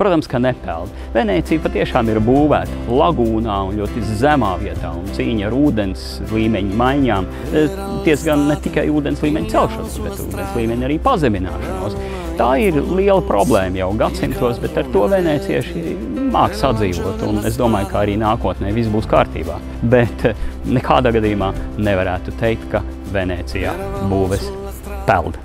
Protams, ka nepeld. Venecija patiešām ir būvēta lagūnā un ļoti zemā vietā, un cīņa ar ūdens līmeņa maiņām, eh, diezgan ne tikai ūdens līmeņa celšanos, bet ūdens līmeņa arī pazemināšanos. Tā ir liela problēma jau gadsimtos, bet ar to venecieši māk sadzīvot, un es domāju, ka arī nākotnē viss būs kārtībā. Bet eh, nekādā gadījumā nevarētu teikt, ka Venecijā būves peld.